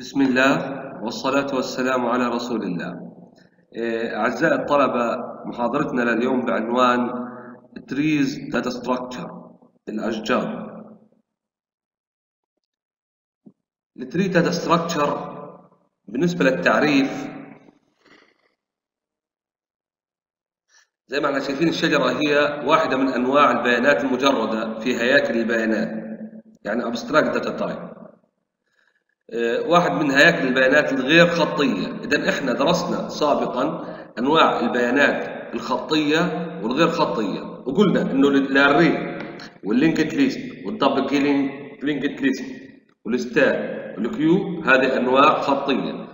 بسم الله والصلاة والسلام على رسول الله أعزائي الطلبة محاضرتنا لليوم بعنوان Trees Data Structure الأشجار ال tree data structure بالنسبة للتعريف زي ما إحنا شايفين الشجرة هي واحدة من أنواع البيانات المجردة في هياكل البيانات. يعني Abstract Data Type. واحد من هياكل البيانات الغير خطية. إذا إحنا درسنا سابقا أنواع البيانات الخطية والغير خطية وقلنا إنه الاري واللينكد ليست والدبل لينكد ليست والستار والكيو هذه أنواع خطية.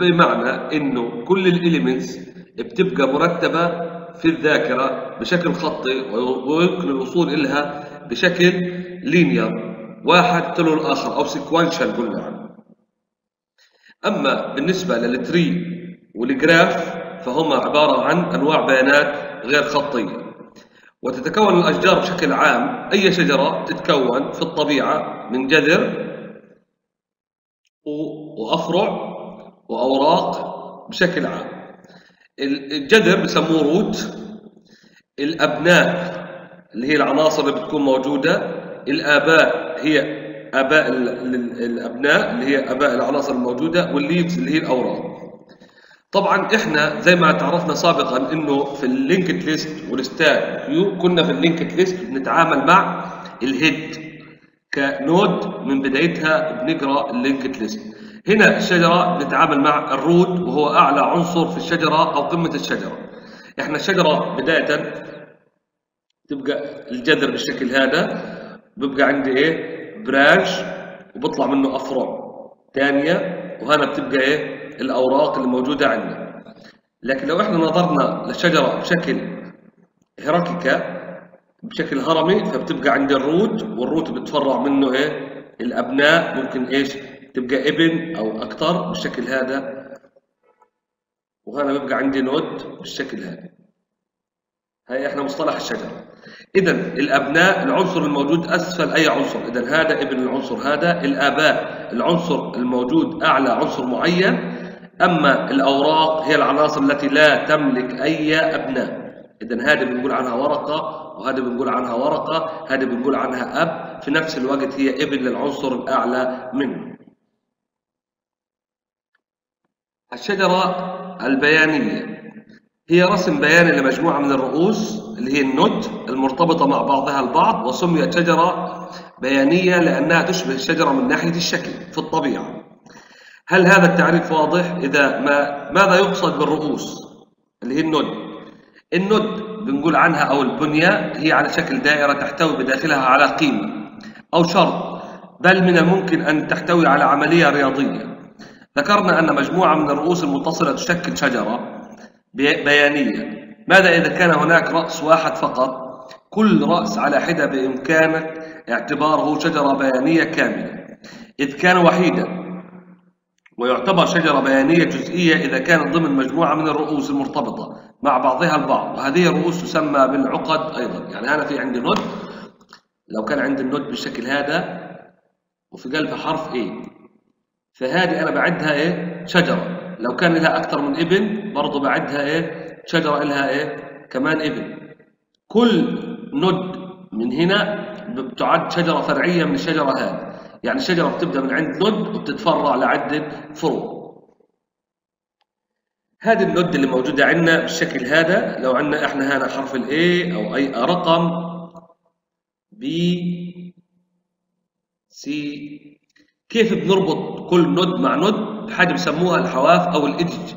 بمعنى إنه كل ال elements بتبقى مرتبة في الذاكرة بشكل خطي ويمكن الوصول إلها بشكل linear واحد تلو الآخر أو sequential قلنا. عنه أما بالنسبة لل tree وال graph فهما عبارة عن أنواع بيانات غير خطية. وتتكون الأشجار بشكل عام أي شجرة تتكون في الطبيعة من جذر وأفرع وأوراق بشكل عام. الجذر بسموه root الأبناء اللي هي العناصر اللي بتكون موجودة الآباء هي آباء الأبناء اللي هي آباء العناصر الموجودة وال leaves اللي هي الأوراق طبعا إحنا زي ما تعرفنا سابقا إنه في ال linked list وال stack queue كنا في ال linked list بنتعامل مع ال head ك node من بدايتها بنقرأ ال linked list. هنا الشجرة بنتعامل مع ال root وهو أعلى عنصر في الشجرة أو قمة الشجرة. إحنا الشجرة بدايه تبقى الجذر بالشكل هذا بيبقى عندي إيه؟ branch وبطلع منه أفرع ثانية وهنا بتبقى إيه؟ الأوراق اللي موجودة عندنا. لكن لو إحنا نظرنا للشجره بشكل hierarchical بشكل هرمي فبتبقى عندي ال root وال root بتفرع منه إيه؟ الأبناء ممكن إيش؟ تبقى إبن أو أكثر بالشكل هذا. وهنا بيبقى عندي نود بالشكل هذا. هاي إحنا مصطلح الشجرة. اذا الأبناء العنصر الموجود أسفل أي عنصر؟ اذا هذا ابن العنصر هذا الآباء العنصر الموجود أعلى عنصر معين. أما الأوراق هي العناصر التي لا تملك أي أبناء. اذا هذه بنقول عنها ورقة وهذه بنقول عنها ورقة هذه بنقول عنها أب. في نفس الوقت هي ابن للعنصر الأعلى منه. الشجرة البيانية. هي رسم بياني لمجموعة من الرؤوس اللي هي ال node المرتبطة مع بعضها البعض وسميت شجرة بيانية لأنها تشبه الشجرة من ناحية الشكل في الطبيعة. هل هذا التعريف واضح؟ إذا ما ماذا يقصد بالرؤوس اللي هي ال node ال node بنقول عنها أو البنية هي على شكل دائرة تحتوي بداخلها على قيمة أو شرط بل من الممكن أن تحتوي على عملية رياضية. ذكرنا أن مجموعة من الرؤوس المتصلة تشكل شجرة. بيانية. ماذا إذا كان هناك رأس واحد فقط؟ كل رأس على حدة بإمكانك اعتباره شجرة بيانية كاملة. إذ كان وحيدا ويعتبر شجرة بيانية جزئية إذا كانت ضمن مجموعة من الرؤوس المرتبطة مع بعضها البعض. وهذه الرؤوس تسمى بالعقد أيضا. يعني أنا في عندي نود لو كان عندي ال node بالشكل هذا وفي قلبها حرف A فهذه أنا بعدها إيه؟ شجرة. لو كان لها أكثر من ابن برضه بعدها إيه؟ شجرة لها إيه؟ كمان ابن. كل node من هنا بتعد شجرة فرعية من الشجرة هذه. يعني الشجرة بتبدأ من عند node وبتتفرع لعدة فروع. هذه ال node اللي موجودة عندنا بالشكل هذا لو عندنا إحنا هنا حرف ال A أو أي رقم B C كيف بنربط كل node مع node؟ بحاجة بسموها الحواف أو ال edge.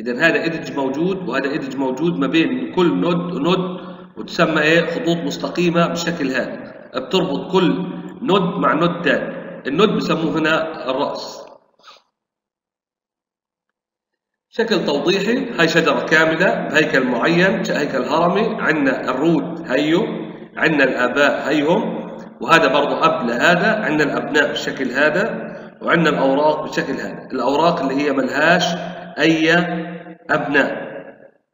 اذا هذا edge موجود وهذا edge موجود ما بين كل node و node وتسمى إيه؟ خطوط مستقيمة بالشكل هذا بتربط كل node مع node ثاني ال node بسموه هنا الرأس. شكل توضيحي. هاي شجرة كاملة بهيكل معين هيكل هرمي. عندنا ال root هيو عندنا الآباء هيهم. وهذا برضه أب لهذا عندنا الأبناء بالشكل هذا وعندنا الأوراق بالشكل هذا. الأوراق اللي هي ملهاش أي أبناء.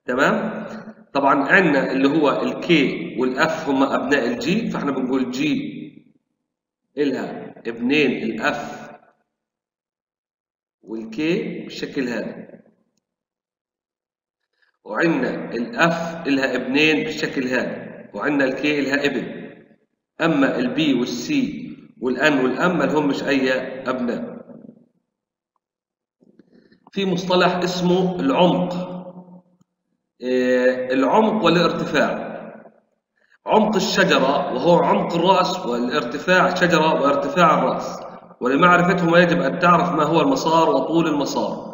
تمام؟ طبعا عندنا اللي هو ال K وال F هم أبناء ال G فإحنا بنقول جي إلها ابنين ال F وال K بالشكل هذا. وعندنا ال F لها ابنين بالشكل هذا. وعندنا ال K لها ابن. أما البي والسي والان والام ما مش أي أبناء. في مصطلح اسمه العمق. إيه، العمق والارتفاع. عمق الشجرة وهو عمق الرأس والارتفاع الشجرة وارتفاع الرأس. ولمعرفتهما يجب أن تعرف ما هو المسار وطول المسار.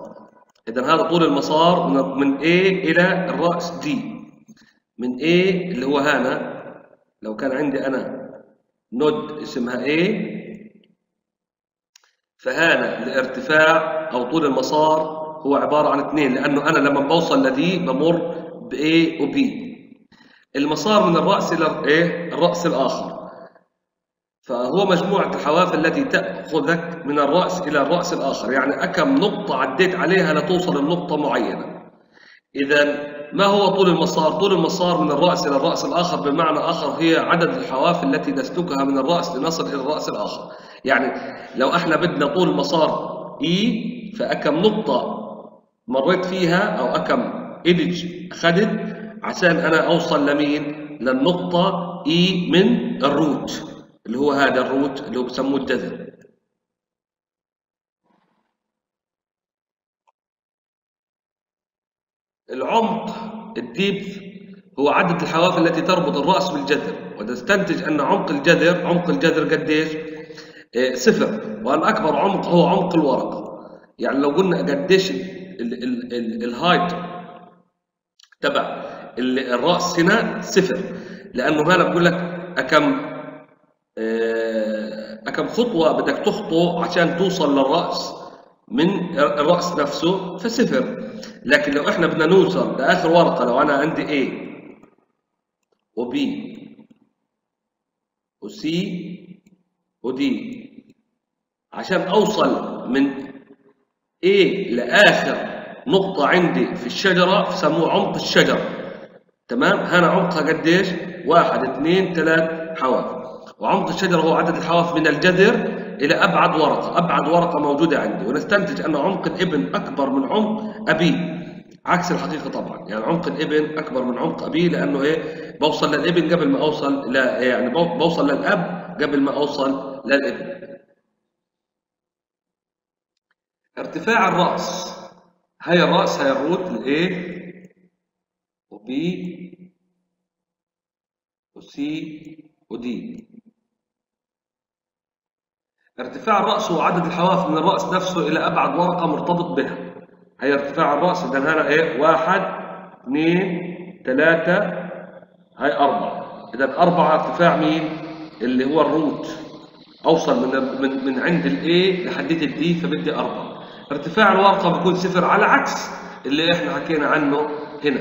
إذا هذا طول المسار من A إلى الرأس D. من A اللي هو هنا. لو كان عندي أنا نود اسمها A فهنا الارتفاع أو طول المسار هو عبارة عن اثنين لأنه أنا لما بوصل لدي بمر ب A و B المسار من الرأس إلى إيه؟ الرأس الآخر. فهو مجموعة الحواف التي تأخذك من الرأس إلى الرأس الآخر. يعني أكم نقطة عديت عليها لتوصل لنقطة معينة. إذا ما هو طول المسار؟ طول المسار من الرأس إلى الرأس الآخر بمعنى آخر هي عدد الحواف التي نسلكها من الرأس لنصل إلى الرأس الآخر يعني لو إحنا بدنا طول المسار E فأكم نقطة مريت فيها أو أكم إيدج أخذت عشان أنا أوصل لمين؟ للنقطة E من الروت اللي هو هذا الروت اللي هو بسموه الجذر العمق ال depth هو عدد الحواف التي تربط الرأس بالجذر ونستنتج أن عمق الجذر عمق الجذر قديش؟ إيه صفر. وأن أكبر عمق هو عمق الورق. يعني لو قلنا قديش ال height تبع الرأس هنا صفر. لأنه هنا بقول لك أكم كم خطوة بدك تخطو عشان توصل للرأس. من الرأس نفسه فصفر لكن لو إحنا بدنا نوصل لآخر ورقة لو أنا عندي A و B و C و D عشان أوصل من A لآخر نقطة عندي في الشجرة بسموه عمق الشجرة تمام؟ هنا عمقها قديش؟ واحد اثنين ثلاث حواف. وعمق الشجرة هو عدد الحواف من الجذر إلى أبعد ورقة أبعد ورقة موجودة عندي. ونستنتج أن عمق الإبن أكبر من عمق أبيه عكس الحقيقة طبعا. يعني عمق الإبن أكبر من عمق أبيه لأنه إيه؟ بوصل للإبن قبل ما أوصل لا يعني بوصل للأب قبل ما أوصل للإبن. ارتفاع الرأس. هي الرأس هي الروت الإيه؟ وبي وسي ودي. ارتفاع الرأس هو عدد الحواف من الرأس نفسه إلى أبعد ورقة مرتبط بها هي ارتفاع الرأس إذا هنا إيه؟ واحد اثنين ثلاثة هاي أربعة. إذا أربعة ارتفاع مين؟ اللي هو الروت. أوصل من من من عند الإيه لحديت الدي فبدي أربعة. ارتفاع الورقة بيكون صفر على عكس اللي إحنا حكينا عنه هنا.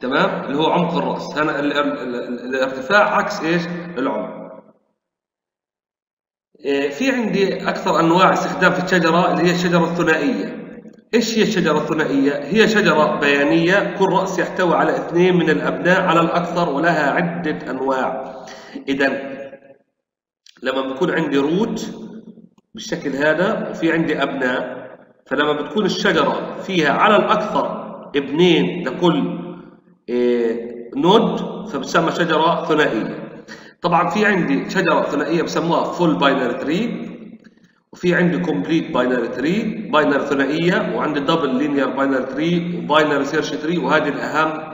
تمام؟ اللي هو عمق الرأس. هنا الارتفاع عكس إيش؟ العمق. في عندي أكثر أنواع استخدام في الشجرة اللي هي الشجرة الثنائية. إيش هي الشجرة الثنائية؟ هي شجرة بيانية كل رأس يحتوي على اثنين من الأبناء على الأكثر ولها عدة أنواع. إذا لما بكون عندي روت بالشكل هذا وفي عندي أبناء فلما بتكون الشجرة فيها على الأكثر ابنين لكل إيه، نود فبتسمى شجرة ثنائية. طبعا في عندي شجرة ثنائية بسموها full binary tree وفي عندي complete binary tree binary ثنائية وعندي دبل linear binary tree و binary search tree وهذه الأهم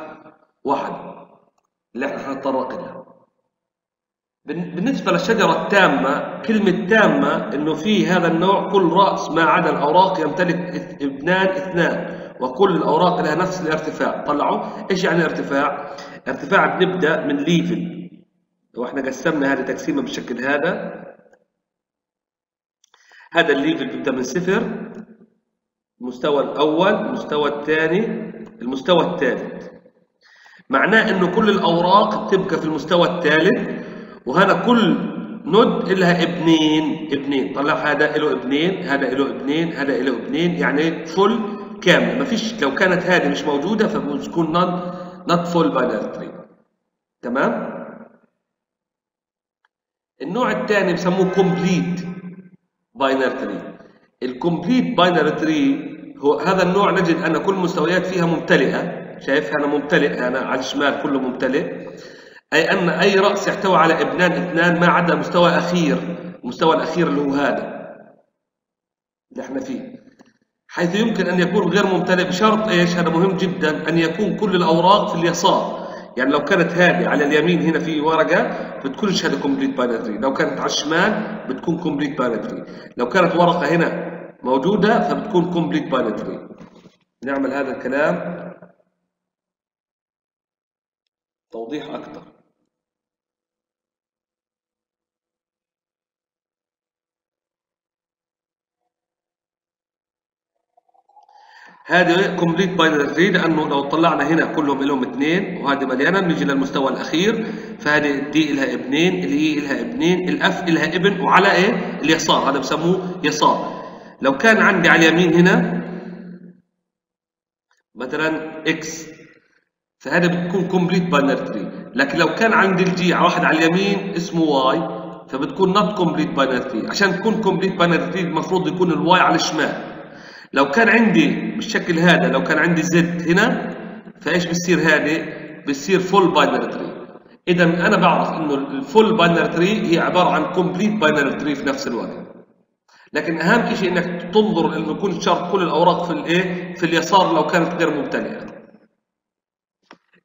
واحدة اللي إحنا حنتطرق لها بالنسبة للشجرة التامة كلمة تامة إنه في هذا النوع كل رأس ما عدا الأوراق يمتلك إبنان إثنان وكل الأوراق لها نفس الارتفاع. طلعوا إيش يعني ارتفاع؟ ارتفاع بنبدأ من level لو إحنا قسمنا هذه تقسيمة بالشكل هذا. هذا ال level بيبدأ من صفر المستوى الأول المستوى الثاني المستوى الثالث. معناه إنه كل الأوراق تبقى في المستوى الثالث وهذا كل node لها ابنين ابنين. طلع هذا له ابنين هذا له ابنين هذا له ابنين يعني full كامل. ما فيش لو كانت هذه مش موجودة فبتكون not not full binary تمام؟ النوع الثاني بسموه complete binary tree ال complete binary tree هو هذا النوع نجد أن كل المستويات فيها ممتلئة. شايف؟ هنا ممتلئ هنا على الشمال كله ممتلئ. أي أن أي رأس يحتوي على ابنان اثنان ما عدا مستوى أخير المستوى الأخير اللي هو هذا اللي إحنا فيه. حيث يمكن أن يكون غير ممتلئ بشرط إيش؟ هذا مهم جدا أن يكون كل الأوراق في اليسار. يعني لو كانت هذه على اليمين هنا في ورقة بتكونش هذا complete binary لو كانت على الشمال بتكون complete binary لو كانت ورقة هنا موجودة فبتكون complete binary نعمل هذا الكلام توضيح أكثر. هذه complete binary tree لأنه لو طلعنا هنا كلهم لهم اثنين وهذه مليانة بنيجي للمستوى الأخير. فهذه D لها ابنين ال E لها ابنين ال F لها ابن وعلى إيه؟ اليسار هذا بسموه يسار. لو كان عندي على اليمين هنا مثلا X فهذا بتكون complete binary tree لكن لو كان عندي ال G واحد على اليمين اسمه Y فبتكون not complete binary tree عشان تكون complete binary tree المفروض يكون ال Y على الشمال. لو كان عندي بالشكل هذا لو كان عندي Z هنا فإيش بصير هذه؟ بصير full binary tree اذا أنا بعرف إنه ال full binary tree هي عبارة عن complete binary tree في نفس الوقت. لكن أهم شيء إنك تنظر إنه يكون شرط كل الأوراق في الإيه؟ في اليسار لو كانت غير ممتلئة.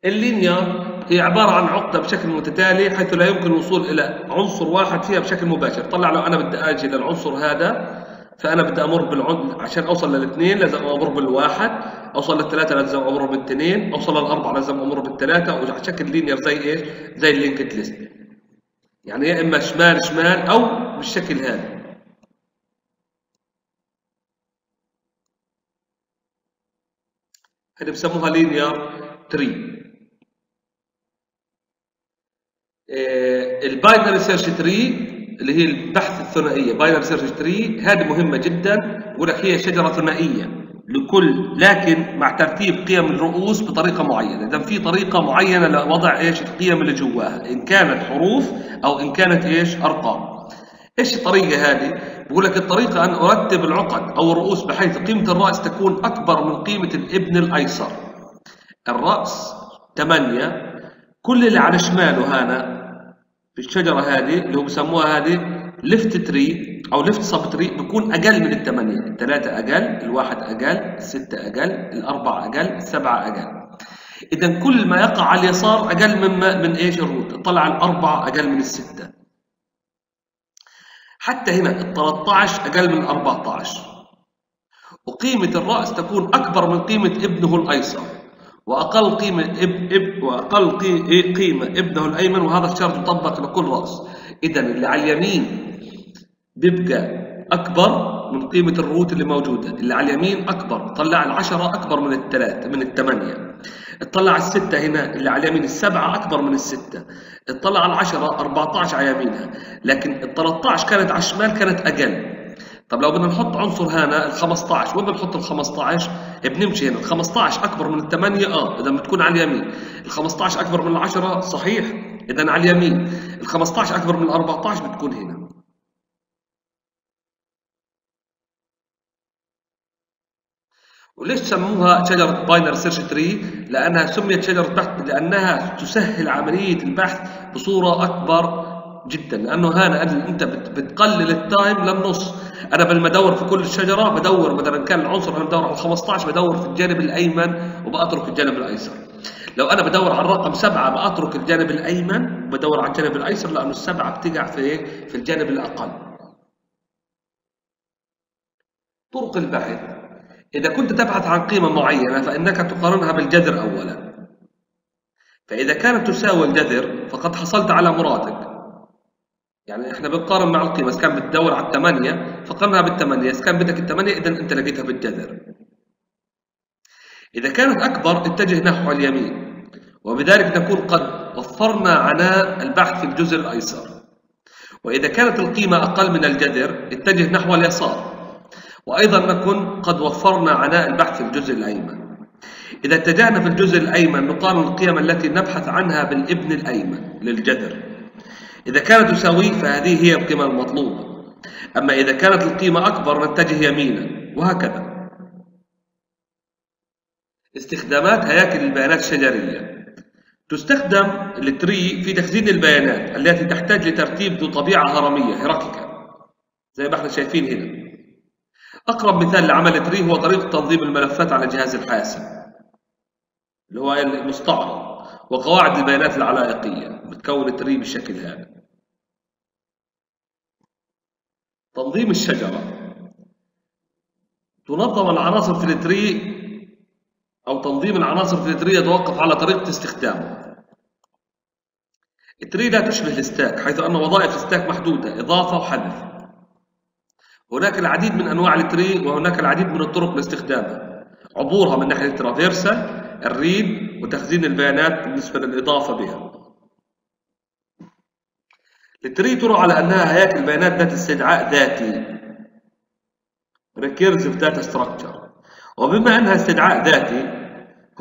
ال linear هي عبارة عن عقدة بشكل متتالي حيث لا يمكن الوصول إلى عنصر واحد فيها بشكل مباشر. طلع لو أنا بدي أجي للعنصر هذا فأنا بدي أمر بالعد عشان أوصل للاثنين لازم أمر بالواحد أوصل للثلاثة لازم أمر بالاثنين أوصل للأربعة لازم أمر بالثلاثة وعلى شكل linear زي إيش؟ زي ال linked list. يعني يا إما شمال شمال أو بالشكل هذا. هذه بسموها linear tree ال binary search tree اللي هي البحث الثنائية binary search tree هذه مهمة جدا بقول لك هي شجرة ثنائية لكل لكن مع ترتيب قيم الرؤوس بطريقة معينة. اذا في طريقة معينة لوضع إيش القيم اللي جواها إن كانت حروف أو إن كانت إيش أرقام. إيش الطريقة هذه؟ بقول لك الطريقة أن أرتب العقد أو الرؤوس بحيث قيمة الرأس تكون أكبر من قيمة الإبن الأيسر. الرأس 8 كل اللي على شماله هنا في الشجرة هذه اللي هو بسموها هذه left tree أو left sub tree بيكون أقل من الثمانية. الثلاثة أقل الواحد أقل الستة أقل الأربعة أقل السبعة أقل. إذا كل ما يقع على اليسار أقل من ما من إيش ال root؟ طلع الأربعة أقل من الستة. حتى هنا ال 13 أقل من 14 وقيمة الرأس تكون أكبر من قيمة ابنه الأيسر. وأقل قيمة اب اب وأقل قيمة ابنه الأيمن وهذا الشرط يطبق لكل رأس. اذا اللي على اليمين بيبقى أكبر من قيمة ال root اللي موجودة. اللي على اليمين أكبر. طلع العشرة أكبر من الثلاث من الثمانية. اطلع الستة هنا اللي على اليمين السبعة أكبر من الستة. اطلع العشرة 14 على يمينها. لكن ال 13 كانت على الشمال كانت أقل. طب لو بدنا نحط عنصر هنا ال 15 وين بنحط ال 15 بنمشي هنا ال 15 أكبر من الثمانية آه إذا بتكون على اليمين. ال 15 أكبر من العشرة صحيح. إذا على اليمين. ال 15 أكبر من ال 14 بتكون هنا. وليش سموها شجرة binary search tree؟ لأنها سميت شجرة بحث لأنها تسهل عملية البحث بصورة أكبر جدا لأنه هنا أنت بتقلل التايم للنص. أنا بدل ما أدور في كل الشجرة بدور مثلا كان العنصر أنا بدور على 15 بدور في الجانب الأيمن وبأترك الجانب الأيسر. لو أنا بدور على الرقم سبعة بأترك الجانب الأيمن وبدور على الجانب الأيسر لأنه السبعة بتقع في إيه؟ في الجانب الأقل. طرق البحث. إذا كنت تبحث عن قيمة معينة فإنك تقارنها بالجذر اولا. فإذا كانت تساوي الجذر فقد حصلت على مرادك يعني إحنا بنقارن مع القيمة إذا كان بتدور على الثمانية فقارنها بالثمانية إذا كان بدك الثمانية إذا أنت لقيتها بالجذر. إذا كانت أكبر اتجه نحو اليمين. وبذلك نكون قد وفرنا عناء البحث في الجزء الأيسر. وإذا كانت القيمة أقل من الجذر اتجه نحو اليسار. وأيضا نكون قد وفرنا عناء البحث في الجزء الأيمن. إذا اتجهنا في الجزء الأيمن نقارن القيم التي نبحث عنها بالابن الأيمن للجذر. إذا كانت تساوي فهذه هي القيمة المطلوبة. أما إذا كانت القيمة أكبر نتجه يمينا وهكذا. استخدامات هياكل البيانات الشجرية. تستخدم التري في تخزين البيانات التي تحتاج لترتيب ذو طبيعة هرمية هيراركيكال زي ما إحنا شايفين هنا. أقرب مثال لعمل tree هو طريقة تنظيم الملفات على جهاز الحاسب اللي هو المستعرض وقواعد البيانات العلائقية بتكون tree بالشكل هذا. تنظيم الشجرة. تنظم العناصر في ال tree أو تنظيم العناصر في ال tree يتوقف على طريقة استخدامه. ال tree لا تشبه ال stack حيث أن وظائف ال stack محدودة إضافة وحذف. هناك العديد من أنواع ال tree وهناك العديد من الطرق لاستخدامها عبورها من ناحية ال traversal ال read وتخزين البيانات بالنسبة للإضافة بها. ال tree ترى على أنها هياكل بيانات ذات استدعاء ذاتي. Recursive data structure. وبما أنها استدعاء ذاتي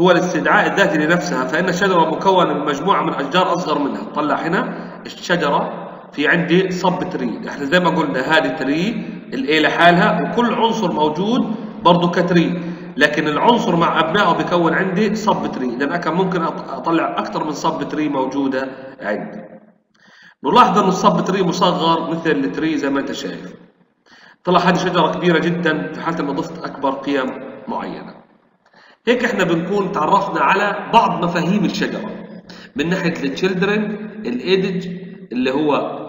هو الاستدعاء الذاتي لنفسها فإن الشجرة مكونة من مجموعة من أشجار أصغر منها. طلع هنا الشجرة في عندي subtree إحنا زي ما قلنا هذه tree ال A لحالها؟ وكل عنصر موجود برضه ك tree لكن العنصر مع أبنائه بيكون عندي subtree لأن كان ممكن أطلع أكثر من subtree موجودة عندي. نلاحظ انه ال subtree مصغر مثل ال tree زي ما أنت شايف. طلع هذه شجرة كبيرة جدا في حالة أنه ضفت أكبر قيم معينة. هيك إحنا بنكون تعرفنا على بعض مفاهيم الشجرة. من ناحية ال children ال edge اللي هو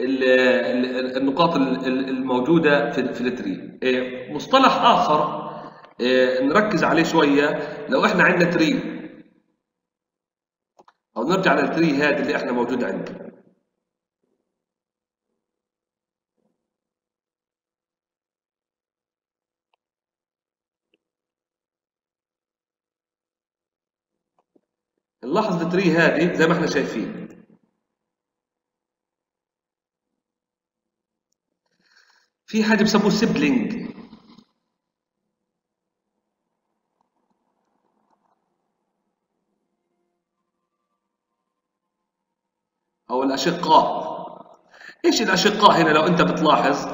النقاط الموجودة في ال tree إيه، مصطلح آخر إيه، نركز عليه شوية. لو إحنا عندنا tree أو نرجع لل tree هذا اللي إحنا موجود عندنا نلاحظ ال tree هذه زي ما إحنا شايفين. في حاجة بسموه sibling أو الأشقاء. إيش الأشقاء هنا لو أنت بتلاحظ؟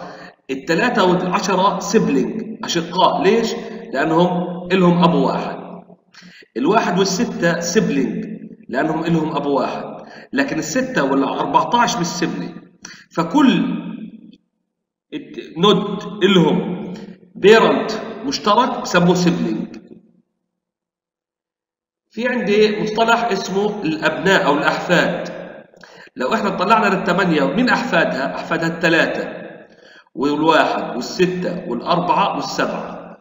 الثلاثة والعشرة sibling أشقاء. ليش؟ لأنهم إلهم أبو واحد. الواحد والستة sibling لأنهم إلهم أبو واحد. لكن الستة وال14 مش sibling فكل node إلهم. parent. مشترك بسموه sibling في عندي مصطلح اسمه الأبناء أو الأحفاد. لو إحنا طلعنا للثمانية مين أحفادها؟ أحفادها الثلاثة والواحد والستة والأربعة والسبعة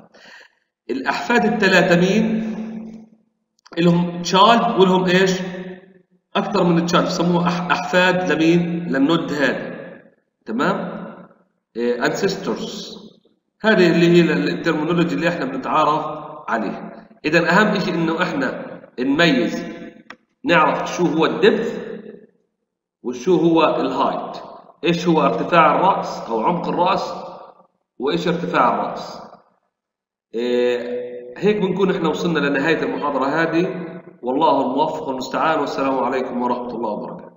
الأحفاد الثلاثة مين؟ لهم child ولهم إيش؟ أكثر من تشايلد بسموه أحفاد لمين؟ لل node هذا تمام؟ ancestors هذه اللي هي ال terminology اللي إحنا بنتعارف عليها اذا أهم شيء إنه إحنا نميز نعرف شو هو ال depth وشو هو الهايت؟ إيش هو ارتفاع الرأس أو عمق الرأس؟ وإيش ارتفاع الرأس؟ إيه هيك بنكون إحنا وصلنا لنهاية المحاضرة هذه. والله الموفق والمستعان. والسلام عليكم ورحمة الله وبركاته.